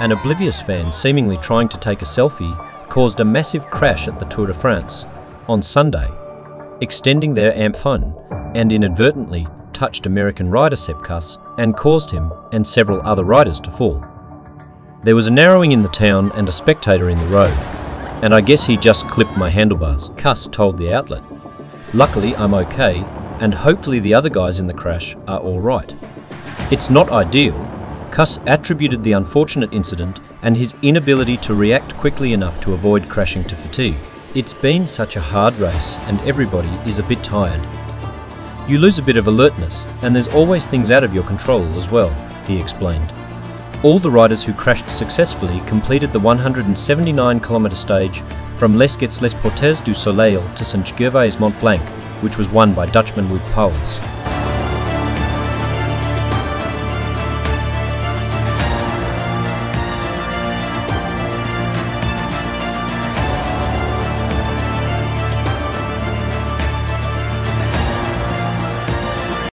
an oblivious fan seemingly trying to take a selfie caused a massive crash at the Tour de France on Sunday, extending their AMP fun and inadvertently touched American rider Sepp Kuss and caused him and several other riders to fall. There was a narrowing in the town and a spectator in the road, and I guess he just clipped my handlebars, Kuss told the outlet. Luckily, I'm okay, and hopefully the other guys in the crash are alright. It's not ideal. Kuss attributed the unfortunate incident and his inability to react quickly enough to avoid crashing to fatigue. It's been such a hard race and everybody is a bit tired. You lose a bit of alertness and there's always things out of your control as well, he explained. All the riders who crashed successfully completed the 179 km stage from Les Gets Les Portes du Soleil to St Gervais Mont Blanc, which was won by Dutchman Wout Poels.